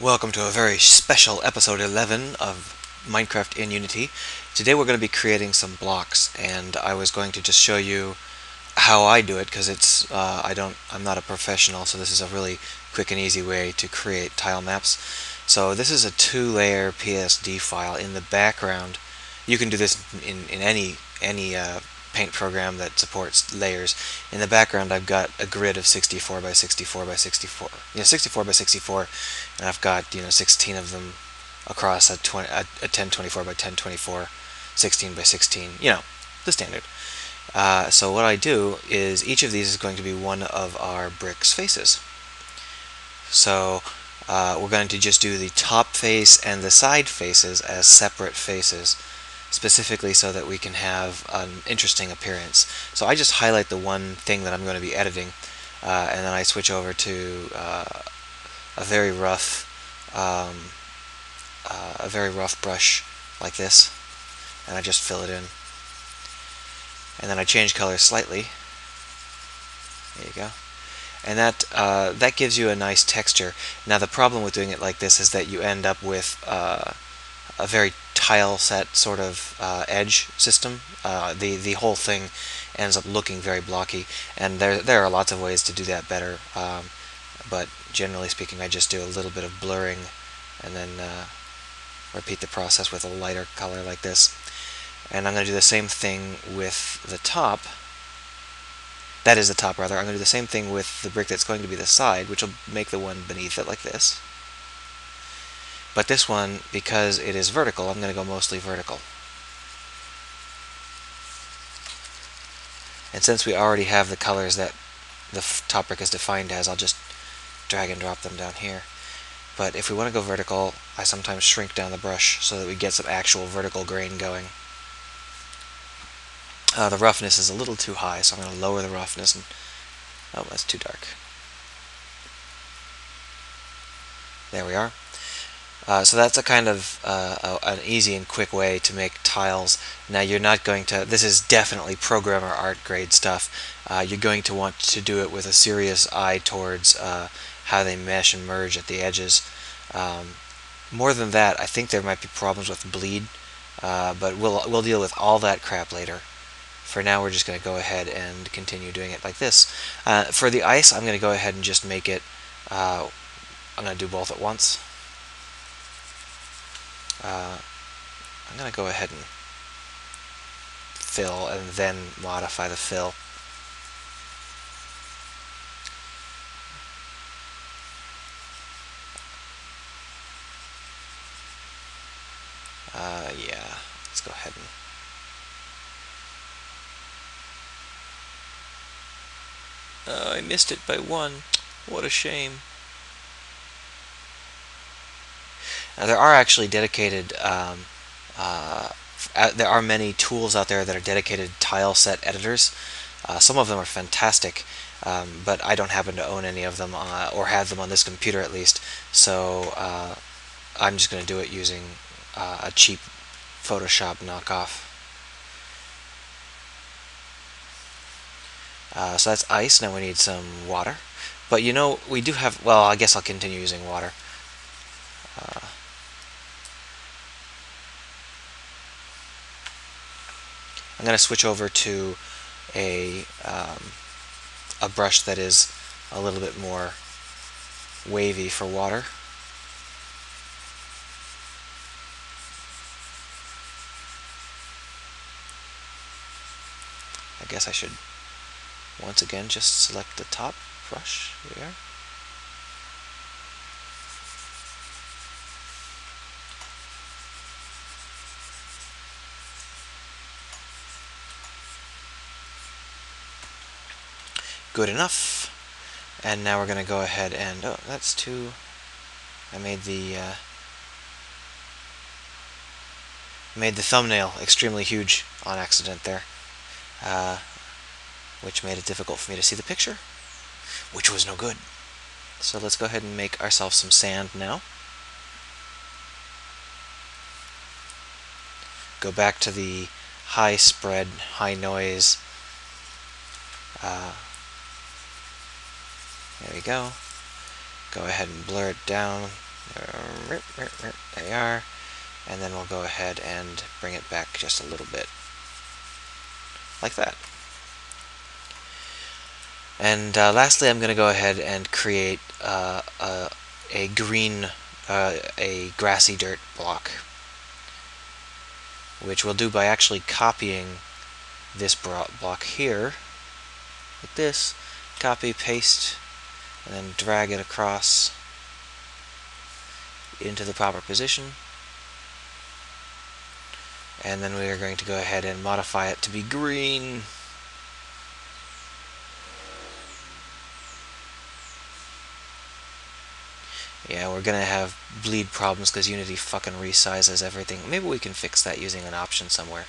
Welcome to a very special episode 11 of Minecraft in Unity. Today we're going to be creating some blocks and I was going to just show you how I do it because it's uh, I don't I'm not a professional so this is a really quick and easy way to create tile maps. So this is a two-layer PSD file in the background. You can do this in, in any any uh, paint program that supports layers. In the background I've got a grid of 64 by 64 by 64. You know, 64 by 64 and I've got, you know, 16 of them across a, 20, a, a 1024 by 1024, 16 by 16, you know, the standard. Uh, so what I do is each of these is going to be one of our bricks faces. So uh, we're going to just do the top face and the side faces as separate faces specifically so that we can have an interesting appearance. So I just highlight the one thing that I'm going to be editing uh, and then I switch over to uh, a very rough um, uh, a very rough brush like this and I just fill it in. And then I change color slightly. There you go. And that uh, that gives you a nice texture. Now the problem with doing it like this is that you end up with uh, a very tile set sort of uh, edge system. Uh, the the whole thing ends up looking very blocky, and there there are lots of ways to do that better. Um, but generally speaking, I just do a little bit of blurring, and then uh, repeat the process with a lighter color like this. And I'm going to do the same thing with the top. That is the top, rather. I'm going to do the same thing with the brick that's going to be the side, which will make the one beneath it like this. But this one, because it is vertical, I'm going to go mostly vertical. And since we already have the colors that the top brick is defined as, I'll just drag and drop them down here. But if we want to go vertical, I sometimes shrink down the brush so that we get some actual vertical grain going. Uh, the roughness is a little too high, so I'm going to lower the roughness. And, oh, that's too dark. There we are. Uh, so that's a kind of uh, a, an easy and quick way to make tiles. Now you're not going to, this is definitely programmer art grade stuff. Uh, you're going to want to do it with a serious eye towards uh, how they mesh and merge at the edges. Um, more than that, I think there might be problems with bleed, uh, but we'll, we'll deal with all that crap later. For now, we're just going to go ahead and continue doing it like this. For the ice, I'm going to go ahead and just make it, I'm going to do both at once. Uh, I'm going to go ahead and fill and then modify the fill. Uh, yeah, let's go ahead and Oh, I missed it by one. What a shame. Now, there are actually dedicated, um, uh, there are many tools out there that are dedicated tile set editors. Uh, some of them are fantastic, um, but I don't happen to own any of them, uh, or have them on this computer at least, so uh, I'm just going to do it using uh, a cheap Photoshop knockoff. Uh, so that's ice, now we need some water. But you know, we do have, well, I guess I'll continue using water. Uh, I'm going to switch over to a, um, a brush that is a little bit more wavy for water. I guess I should once again just select the top brush here. Good enough. And now we're going to go ahead and, oh, that's too, I made the, uh, made the thumbnail extremely huge on accident there, uh, which made it difficult for me to see the picture, which was no good. So let's go ahead and make ourselves some sand now. Go back to the high spread, high noise uh, there we go. Go ahead and blur it down There they are. And then we'll go ahead and bring it back just a little bit. Like that. And uh, lastly, I'm going to go ahead and create uh, a, a, green, uh, a grassy dirt block, which we'll do by actually copying this block here, like this, copy, paste, and then drag it across into the proper position. And then we are going to go ahead and modify it to be green. Yeah, we're gonna have bleed problems because Unity fucking resizes everything. Maybe we can fix that using an option somewhere.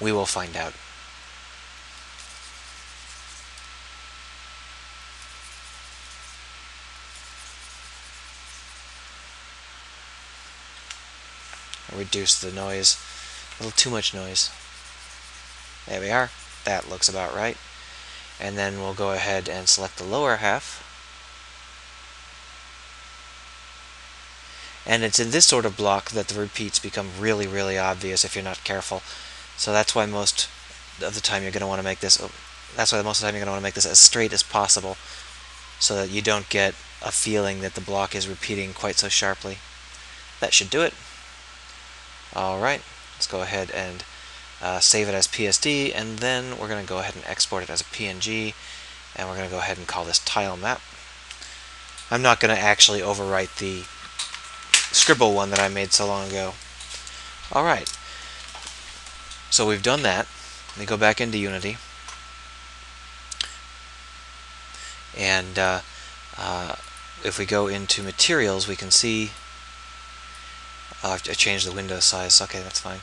We will find out. Reduce the noise. A little too much noise. There we are. That looks about right. And then we'll go ahead and select the lower half. And it's in this sort of block that the repeats become really, really obvious if you're not careful. So that's why most of the time you're going to want to make this, oh, that's why most of the time you're going to want to make this as straight as possible so that you don't get a feeling that the block is repeating quite so sharply. That should do it. Alright, let's go ahead and uh, save it as PSD and then we're going to go ahead and export it as a PNG and we're going to go ahead and call this tile map. I'm not going to actually overwrite the scribble one that I made so long ago. Alright, so we've done that. Let me go back into Unity. And uh, uh, if we go into materials, we can see uh, I've changed the window size. Okay, that's fine.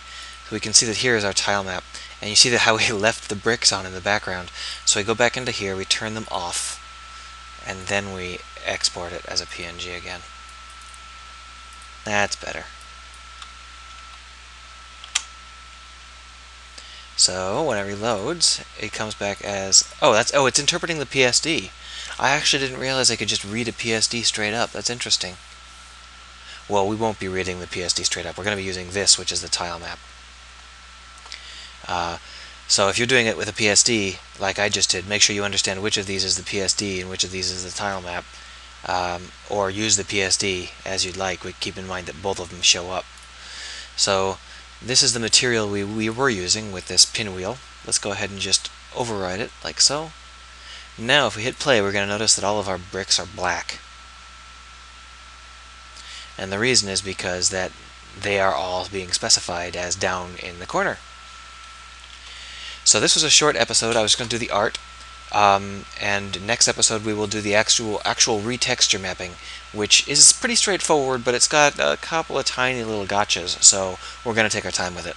So we can see that here is our tile map. And you see that how we left the bricks on in the background. So we go back into here, we turn them off, and then we export it as a PNG again. That's better. So when it reloads, it comes back as oh that's oh it's interpreting the PSD. I actually didn't realize I could just read a PSD straight up. That's interesting. Well, we won't be reading the PSD straight up. We're going to be using this, which is the tile map. Uh, so if you're doing it with a PSD, like I just did, make sure you understand which of these is the PSD and which of these is the tile map. Um, or use the PSD as you'd like. We keep in mind that both of them show up. So this is the material we, we were using with this pinwheel. Let's go ahead and just override it like so. Now if we hit play we're going to notice that all of our bricks are black. And the reason is because that they are all being specified as down in the corner. So this was a short episode. I was going to do the art. Um, and next episode we will do the actual actual retexture mapping, which is pretty straightforward, but it's got a couple of tiny little gotchas, so we're going to take our time with it.